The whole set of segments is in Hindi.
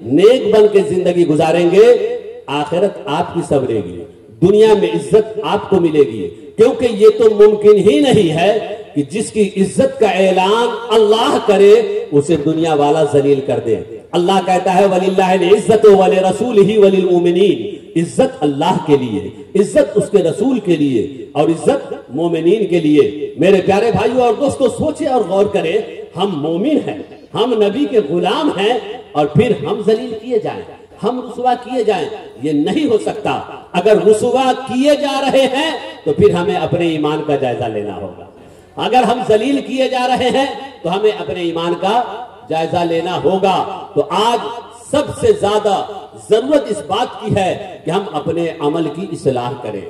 नेक बन के ज़िंदगी गुजारेंगे, आखिरत आपकी सबरेगी। दुनिया में इज़्ज़त आपको मिलेगी। क्योंकि ये तो मुमकिन ही नहीं है कि जिसकी इज़्ज़त का ऐलान अल्लाह करे, उसे दुनिया वाला जलील कर दे। अल्लाह कहता है वलील्लाह इज़्ज़त वाले रसूल ही मोमिनीन। इज़्ज़त अल्लाह के लिए, इज़्ज़त उसके रसूल के लिए और इज़्ज़त मोमिन के लिए। मेरे प्यारे भाइयों और दोस्तों, सोचे और गौर करें, हम मोमिन हैं। हम नबी के गुलाम हैं और फिर हम जलील किए जाएँ, हम रुसवा किए जाएँ, ये नहीं हो सकता। अगर रुसवा किए जा रहे हैं तो फिर हमें अपने ईमान का जायजा लेना होगा। अगर हम जलील किए जा रहे हैं तो हमें अपने ईमान का जायजा लेना होगा। तो आज सबसे ज़्यादा ज़रूरत इस बात की है कि हम अपने अमल की इसलाह करें।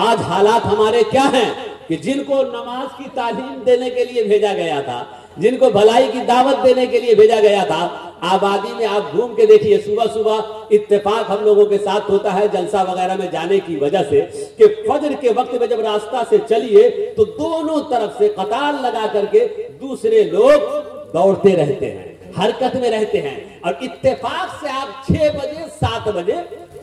आज हालात हमारे क्या हैं कि जिनको नमाज़ की तालीम देने के लिए भेजा गया था जिनको भलाई की दावत देने के लिए भेजा गया था, आबादी में आप घूम के देखिए सुबह सुबह इत्तेफाक हम लोगों के साथ होता है, जलसा वगैरह में जाने की वजह से कि फजर के वक्त में जब रास्ता से चलिए तो दोनों तरफ़ से कतार लगा करके दूसरे लोग दौड़ते रहते हैं, हरकत में रहते हैं। और इत्तेफाक से आप छह बजे, सात बजे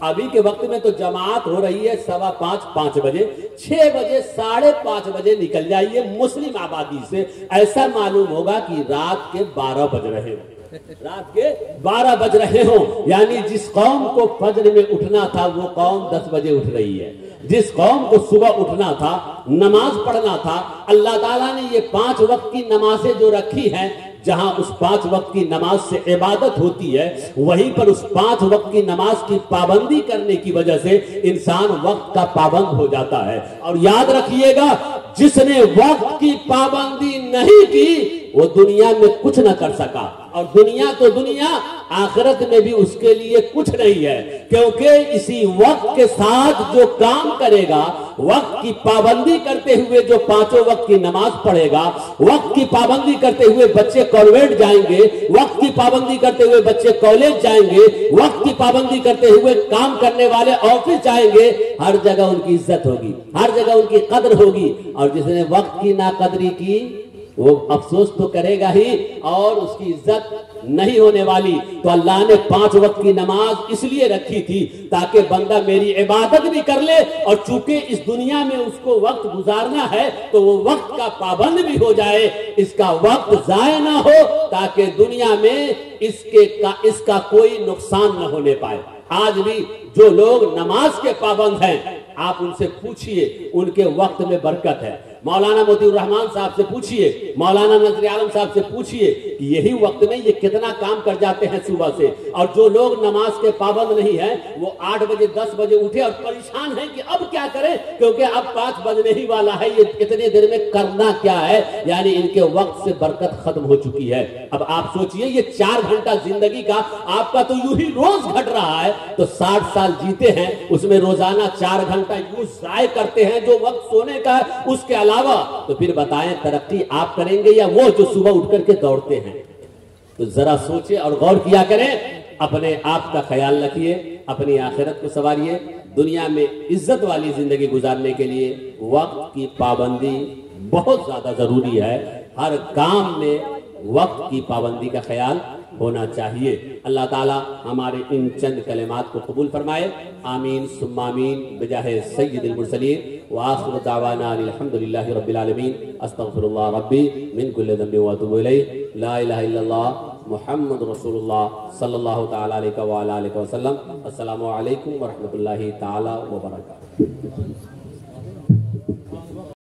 अभी के वक्त में तो जमात हो रही है, सवा पाँच पाँच बजे, छह बजे, साढ़े पाँच बजे निकल जाइए मुस्लिम आबादी से। ऐसा मालूम होगा कि रात के बारह बज रहे हो। रात के बारह बज रहे हो। यानी जिस कौम को फजर में उठना था, वो कौम दस बजे उठ रही है। जिस कौम को सुबह उठना था, नमाज़ पढ़ना था, अल्लाह ताला ने ये पाँच वक्त की नमाजें जो रखी हैं जहाँ उस पाँच वक्त की नमाज़ से इबादत होती है, वहीं पर उस पाँच वक्त की नमाज़ की पाबंदी करने की वजह से इंसान वक्त का पाबंद हो जाता है। और याद रखिएगा, जिसने वक्त की पाबंदी नहीं की वो दुनिया में कुछ ना कर सका। और दुनिया तो दुनिया, आखिरत में भी उसके लिए कुछ नहीं है। क्योंकि इसी वक्त के साथ जो काम करेगा, वक्त की पाबंदी करते हुए जो पाँचों वक्त की नमाज़ पढ़ेगा, वक्त की पाबंदी करते हुए बच्चे कॉन्वेंट जाएँगे, वक्त की पाबंदी करते हुए बच्चे कॉलेज जाएँगे, वक्त की पाबंदी करते हुए काम करने वाले ऑफ़िस जाएँगे, हर जगह उनकी इज़्ज़त होगी, हर जगह उनकी कदर होगी। और जिसने वक्त की नाकदरी की वो अफसोस तो करेगा ही और उसकी इज़्ज़त नहीं होने वाली। तो अल्लाह ने पाँच वक्त की नमाज़ इसलिए रखी थी ताकि बंदा मेरी इबादत भी कर ले और चूँकि इस दुनिया में उसको वक्त गुजारना है तो वो वक्त का पाबंद भी हो जाए। इसका वक्त जाय ना हो ताकि दुनिया में इसके का, इसका कोई नुकसान ना होने पाए। आज भी जो लोग नमाज़ के पाबंद हैं, आप उनसे पूछिए, उनके वक्त में बरकत है। मौलाना मोतीउर रहमान साहब से पूछिए, मौलाना नज़र आलम साहब से पूछिए कि यही वक्त में ये कितना काम कर जाते हैं सुबह से। और जो लोग नमाज़ के पाबंद नहीं है, वो आठ बजे, दस बजे उठे और परेशान हैं कि अब क्या करें, क्योंकि अब पाँच बजने ही वाला है, ये कितने देर में करना क्या है? यानी इनके वक्त से बरकत खत्म हो चुकी है। अब आप सोचिए, ये चार घंटा ज़िंदगी का, आपका तो यूँ ही रोज घट रहा है। तो साठ साल जीते हैं, उसमें रोज़ाना चार घंटा यूँ जाय करते हैं, जो वक्त सोने का है, उसके अलावा तो फिर बताएँ, तरक्की आप करेंगे या वो जो सुबह उठ करके दौड़ते हैं? तो जरा सोचे और गौर किया करें, अपने आप का ख्याल रखिए, अपनी आखिरत को संवारिए। दुनिया में इज़्ज़त वाली ज़िंदगी गुजारने के लिए वक्त की पाबंदी बहुत ज़्यादा ज़रूरी है। हर काम में वक्त की पाबंदी का ख्याल होना चाहिए। अल्लाह ताला हमारे इन चंद कलेमात को कबूल फरमाए। आमीन सुम्मामीन बजाहे सैयदुल मुरसलीन, व आखिर दावाना मुहम्मद रसूलुल्लाह सल्लल्लाहु तआला अलैहि व आला आलिहि वसल्लम अस्सलामु अलैकुम व रहमतुल्लाहि तआला व बरकातहू।